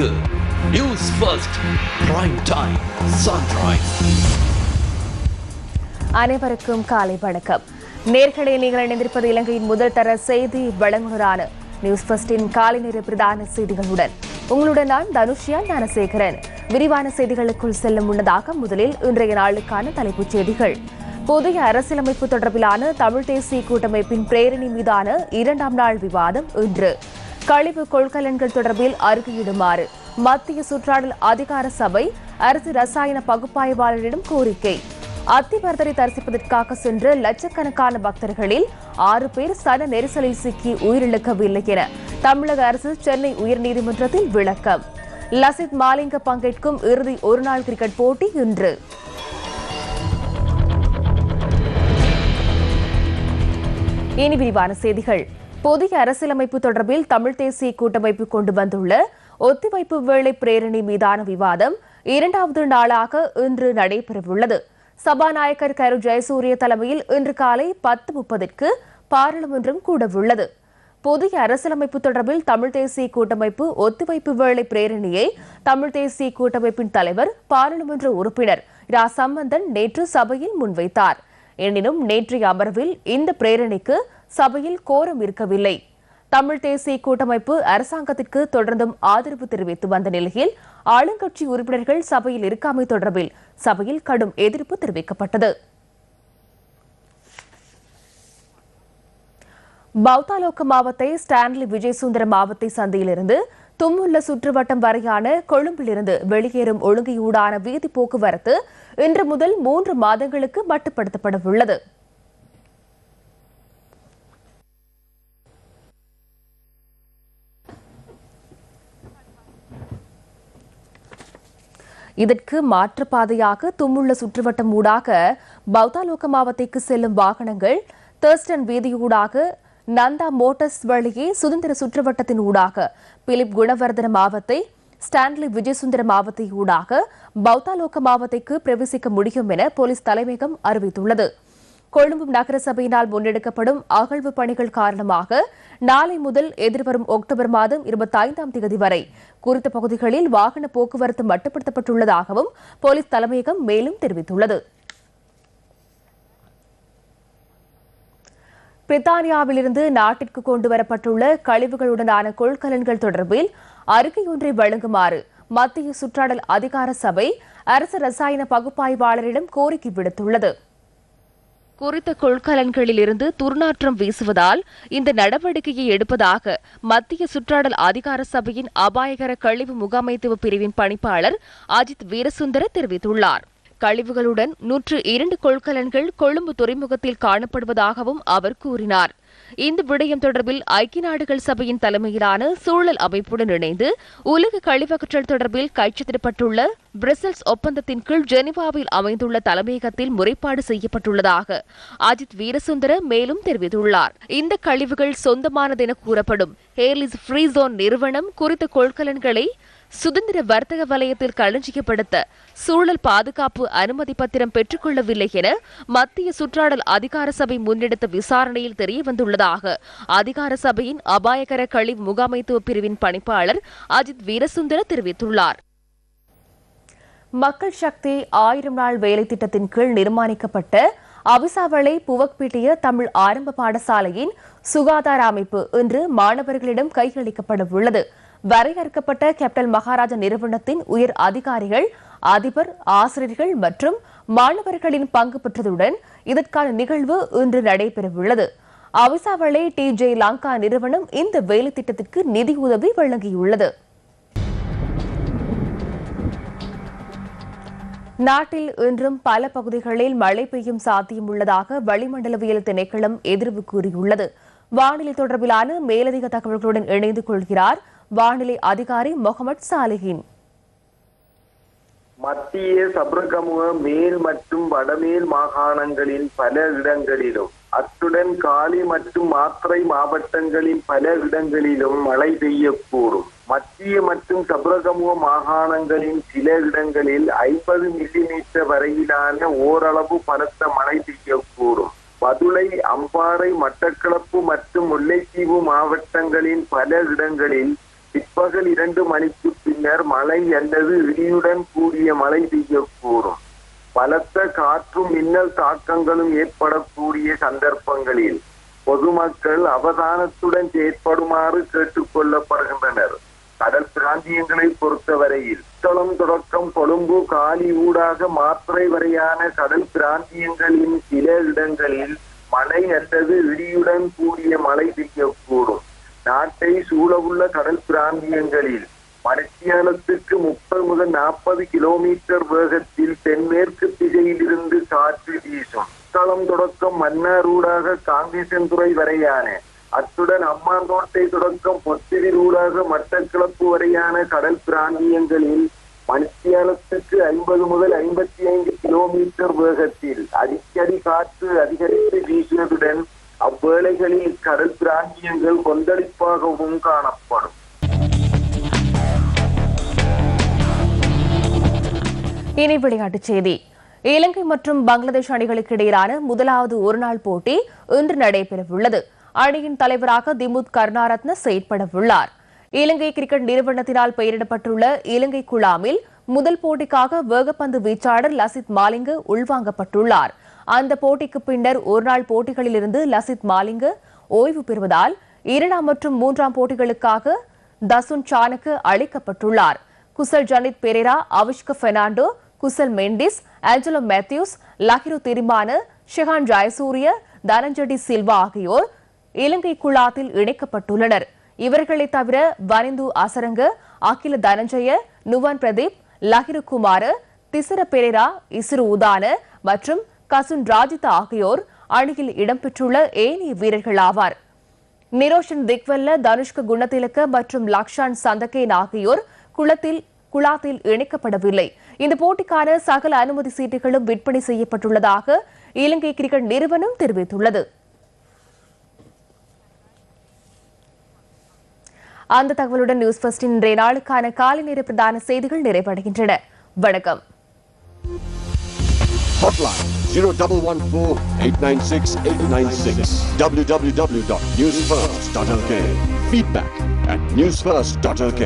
இது news first prime time sunrise அனைவருக்கும் காலை வணக்கம். நேர்களை நீங்கள் இணைந்திருப்பது இலங்கையின் முதல் தர செய்தி வழங்குனரான நியூஸ் ஃபர்ஸ்டின் காலை நேர பிரதான செய்திகளுடன். உங்களுடன் நான் தனுஷ்யா ஞானசேகரன். விரிவான செய்திகளுக்குள் செல்லும் முன்னதாக முதலில் இன்றைய நாளுக்கான தலைப்புச் செய்திகள். புதிய அரசியலமைப்பு தொடர்பிலான தமிழ் தேசிய கூட்டமைப்பின் பிரேரணி மீதான இரண்டாம் நாள் விவாதம் இன்று. கழிவு கொள்கலன்கள் தொடர்பில் அறிக்கையிடுமாறு மத்திய சுற்றாடல் அதிகார சபை அரசு ரசாயன பகுப்பாய்வாளரிடம் கோரிக்கை. அத்திவரதரை தரிசிப்பதற்காக சென்ற லட்சக்கணக்கான பக்தர்களில் ஆறு பேர் சன நெரிசலில் சிக்கி உயிரிழக்கவில்லை என தமிழக அரசு சென்னை உயர்நீதிமன்றத்தில் விளக்கம். லசித் மாலிங்க பங்கேற்கும் இறுதி ஒருநாள் கிரிக்கெட் போட்டி இன்று. இனி விரிவான செய்திகள். புதிய அரசியலமைப்பு தொடர்பில் தமிழ் தேசிய கூட்டமைப்பு கொண்டு வந்துள்ள ஒத்திவைப்பு வேலை பிரேரணி மீதான விவாதம் இரண்டாவது நாளாக இன்று நடைபெறவுள்ளது. சபாநாயகர் கரு ஜெயசூரிய தலைமையில் இன்று காலை பத்து முப்பதுக்கு பாராளுமன்றம் கூடவுள்ளது. புதிய அரசியலமைப்பு தொடர்பில் தமிழ் தேசிய கூட்டமைப்பு ஒத்திவைப்பு வேலை பிரேரணியை தமிழ் தேசிய கூட்டமைப்பின் தலைவர் பாராளுமன்ற உறுப்பினர் ரா. சம்பந்தன் நேற்று சபையில் முன்வைத்தார். எனினும் நேற்றைய அமர்வில் இந்த பிரேரணிக்கு சபையில் கோரம் இருக்கவில்லை. தமிழ் தேசிய கூட்டமைப்பு அரசாங்கத்திற்கு தொடர்ந்தும் ஆதரவு தெரிவித்து வந்த நிலையில் ஆளுங்கட்சி உறுப்பினர்கள் சபையில் இருக்காமை தொடர்பில் சபையில் கடும் எதிர்ப்பு தெரிவிக்கப்பட்டது. பௌத்தாலோக்க மாவத்தை ஸ்டான்லி விஜயசுந்தர மாவத்தை சந்தையிலிருந்து தும்முள்ள சுற்றுவட்டம் வரையான கொழும்பிலிருந்து வெளியேறும் ஒழுங்கையூடான வீதி போக்குவரத்து இன்று முதல் மூன்று மாதங்களுக்கு மட்டுப்படுத்தப்பட இதற்கு மாற்றுப்பாதையாக தும்முள்ள சுற்றுவட்டம் ஊடாக பௌதாலோக மாவத்தைக்கு செல்லும் வாகனங்கள் தேர்ஸ்டன் வீதியூடாக நந்தா மோட்டர்ஸ் வழியே சுதந்திர சுற்றுவட்டத்தின் ஊடாக பிலிப் குணவர்தன மாவத்தை ஸ்டான்லி விஜயசுந்தர மாவத்தை ஊடாக பௌத்தாலோக்க மாவத்தைக்கு பிரவேசிக்க முடியும் என போலீஸ் தலைமையகம் அறிவித்துள்ளது. கொழும்பு நகர சபையினால் முன்னெடுக்கப்படும் அகழ்வு பணிகள் காரணமாக நாளை முதல் எதிர்வரும் அக்டோபர் மாதம் இருபத்தி ஐந்தாம் தேதி வரை குறித்த பகுதிகளில் வாகன போக்குவரத்து மட்டுப்படுத்தப்பட்டுள்ளதாகவும் போலீஸ் தலைமையகம் மேலும் தெரிவித்துள்ளது. பிரித்தானியாவிலிருந்து நாட்டிற்கு கொண்டு வரப்பட்டுள்ள கழிவுகளுடனான கொள்கலன்கள் தொடர்பில் அறிக்கை ஒன்றை வழங்குமாறு மத்திய சுற்றாடல் அதிகார சபை அரசு ரசாயன பகுப்பாய்வாளரிடம் கோரிக்கை விடுத்துள்ளது. குறித்த கொள்கலன்களிலிருந்து துர்நாற்றம் வீசுவதால் இந்த நடவடிக்கையை எடுப்பதாக மத்திய சுற்றாடல் அதிகார சபையின் அபாயகர கழிவு முகாமைத்துவ பிரிவின் பணிப்பாளர் அஜித் வீரசுந்தர தெரிவித்துள்ளார். கழிவுகளுடன் நூற்று இரண்டு கொள்கலன்கள் கொழும்பு துறைமுகத்தில் காணப்படுவதாகவும் அவர் கூறினார். இந்த விடயம் தொடர்பில் ஐக்கிய நாடுகள் சபையின் தலைமையிலான சூழல் அமைப்புடன் இணைந்து உலக கழிவகற்றல் தொடர்பில் கைச்சத்திடப்பட்டுள்ள பிரசல்ஸ் ஒப்பந்தத்தின் கீழ் ஜெனிவாவில் அமைந்துள்ள தலைமையகத்தில் முறைப்பாடு செய்யப்பட்டுள்ளதாக அஜித் வீரசுந்தர மேலும் தெரிவித்துள்ளார். இந்த கழிவுகள் சொந்தமானதென கூறப்படும். ஹேர்லிஸ் ஃப்ரீசோன் நிறுவனம் குறித்த கொள்கலன்களை சுதந்திர வர்த்தக வலயத்தில் களஞ்சியப்படுத்த சூழல் பாதுகாப்பு அனுமதி பத்திரம் பெற்றுக்கொள்ளவில்லை என மத்திய சுற்றாடல் அதிகார சபை முன்னெடுத்த விசாரணையில் தெரியவந்துள்ளதாக அதிகார சபையின் அபாயகர கழிவு முகாமைத்துவ பிரிவின் பணிப்பாளர் அஜித் வீரசுந்தர தெரிவித்துள்ளார். மக்கள் சக்தி ஆயிரம் நாள் வேலை திட்டத்தின் கீழ் நிர்மாணிக்கப்பட்ட அவிசாவளை புவக்பீட்டிய தமிழ் ஆரம்ப பாடசாலையின் சுகாதார அமைப்பு இன்று மாணவர்களிடம் கையளிக்கப்பட உள்ளது வரையறுக்கப்பட்ட கேப்டன் மகாராஜா நிறுவனத்தின் உயர் அதிகாரிகள் அதிபர் ஆசிரியர்கள் மற்றும் மாணவர்களின் பங்கு பெற்றதுடன் இதற்கான நிகழ்வு இன்று நடைபெறவுள்ளது. அவிசாவளை டி ஜே லங்கா நிறுவனம் இந்த வேலை திட்டத்திற்கு நிதியுதவி வழங்கியுள்ளது. நாட்டில் இன்றும் பல பகுதிகளில் மழை பெய்யும் சாத்தியம் உள்ளதாக வளிமண்டலவியல் திணைக்களம் எதிர்வு கூறியுள்ளது. வானிலை தொடர்பிலான மேலதிக தகவல்களுடன் இணைந்து கொள்கிறார் வானிலை அதிகாரி முகமது சாலிஹின். மத்திய சபரகமுக மேல் மற்றும் வடமேல் மாகாணங்களின் பல இடங்களிலும் அத்துடன் காலி மற்றும் மாத்திரை மாவட்டங்களின் பல இடங்களிலும் மழை பெய்யக்கூடும். மத்திய மற்றும் சபரகமுக மாகாணங்களின் சில இடங்களில் ஐம்பது மில்லிமீட்டர் வரையிலான ஓரளவு பலத்த மழை பெய்யக்கூடும். பதுளை அம்பாறை மட்டக்களப்பு மற்றும் முல்லைத்தீவு மாவட்டங்களின் பல இடங்களில் பிற்பகல் இரண்டு மணிக்கு பின்னர் மழை அல்லது இடியுடன் கூடிய மழை பெய்யக்கூடும். பலத்த காற்றும் மின்னல் தாக்கங்களும் ஏற்படக்கூடிய சந்தர்ப்பங்களில் பொதுமக்கள் அவதானத்துடன் செயற்படுமாறு கேட்டுக் கொள்ளப்படுகின்றனர். கடல் பிராந்தியங்களை பொறுத்தவரையில் தளம் தொடக்கம் கொழும்பு காலி ஊடாக மாத்திரை வரையான கடல் பிராந்தியங்களின் சில இடங்களில் மழை அல்லது இடியுடன் கூடிய மழை பெய்யக்கூடும். நாட்டை சூழவுள்ள கடல் பிராந்தியங்களில் மணித்தியாலத்துக்கு முப்பது முதல் நாற்பது கிலோமீட்டர் வேகத்தில் தென்மேற்கு திசையிலிருந்து காற்று வீசும். தளம் தொடக்கம் மன்னாரூடாக காங்கேசன்துறை வரையான அத்துடன் அம்மாந்தோட்டை தொடக்கம் பொத்திரியூடாக மட்டக்கிழப்பு வரையான கடல் பிராந்தியங்களில் மணித்தியாலத்துக்கு ஐம்பது முதல் ஐம்பத்தி ஐந்து கிலோமீட்டர் வேகத்தில் அடிக்கடி காற்று அதிகரித்து வீசுவதுடன் அவ்வேளைகளில் கடல் பிராந்தியங்கள் கொந்தளிப்பாகவும் காணப்படும். இனி விளையாட்டுச் செய்தி. இலங்கை மற்றும் பங்களாதேஷ் அணிகளுக்கு இடையிலான முதலாவது ஒருநாள் போட்டி இன்று நடைபெறவுள்ளது. அணியின் தலைவராக திமுத் கருணாரத்ன செயற்பட உள்ளார் இலங்கை கிரிக்கெட் நிறுவனத்தினால் பெயரிடப்பட்டுள்ள இலங்கை குழாமில் முதல் போட்டிக்காக வேகப்பந்து வீச்சாளர் லசித் மாலிங்கு உள்வாங்கப்பட்டுள்ளார். அந்த போட்டிக்கு பின்னர் ஒருநாள் போட்டிகளிலிருந்து லசித் மாலிங்கு ஓய்வு பெறுவதால் இரண்டாம் மற்றும் மூன்றாம் போட்டிகளுக்காக தசுன் சானுக்கு அளிக்கப்பட்டுள்ளார். குசல் ஜனித் பெரேரா அவிஷ்க பெர்னாண்டோ குசல் மெண்டிஸ் ஆஞ்சலோ மேத்யூஸ் லஹிரு திரிமான ஷெஹான் ஜெயசூரிய தனஞ்சடி சில்வா ஆகியோர் இலங்கை குழாத்தில் இணைக்கப்பட்டுள்ளனர். இவர்களை தவிர வரிந்து அசரங்க அகில தனஞ்சய நுவான் பிரதீப் லஹிருகுமார திசர பெரேரா இசுரு உதான மற்றும் கசுன் ராஜிதா ஆகியோர் அணியில் இடம்பெற்றுள்ள ஏனைய வீரர்கள் ஆவார் நிரோஷன் திக்வெல்ல தனுஷ்க குணத்திலக்க மற்றும் லக்ஷான் சந்தகேன் ஆகியோர் குளத்தில் குழாத்தில் இணைக்கப்படவில்லை. இந்த போட்டிக்கான சகல அனுமதி சீட்டுகளும் விற்பனை செய்யப்பட்டுள்ளதாக இலங்கை கிரிக்கெட் நிறுவனம் தெரிவித்துள்ளது. அந்த தகவலுடன் நியூஸ் ஃபர்ஸ்டின் இன்றைய நாளுக்கான காலை நேர பிரதான செய்திகள் நிறைவடைகின்றன வணக்கம் Hotline 0114 896 896. www.newsfirst.lk. Feedback at newsfirst.lk.